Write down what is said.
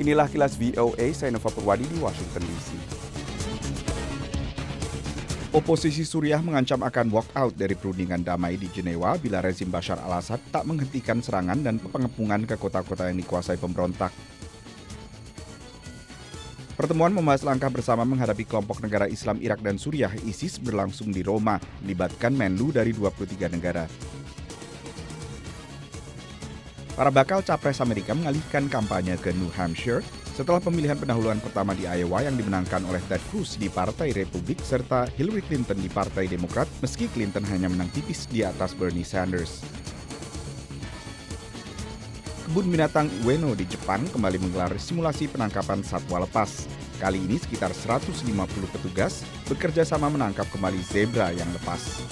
Inilah kilas VOA, saya Nova Purwadi di Washington DC. Oposisi Suriah mengancam akan walk out dari perundingan damai di Jenewa bila rezim Bashar al-Assad tak menghentikan serangan dan pengepungan ke kota-kota yang dikuasai pemberontak. Pertemuan membahas langkah bersama menghadapi kelompok negara Islam Irak dan Suriah ISIS berlangsung di Roma, melibatkan Menlu dari 23 negara. Para bakal capres Amerika mengalihkan kampanye ke New Hampshire setelah pemilihan pendahuluan pertama di Iowa yang dimenangkan oleh Ted Cruz di Partai Republik serta Hillary Clinton di Partai Demokrat meski Clinton hanya menang tipis di atas Bernie Sanders. Kebun binatang Ueno di Jepang kembali menggelar simulasi penangkapan satwa lepas. Kali ini sekitar 150 petugas bekerja sama menangkap kembali zebra yang lepas.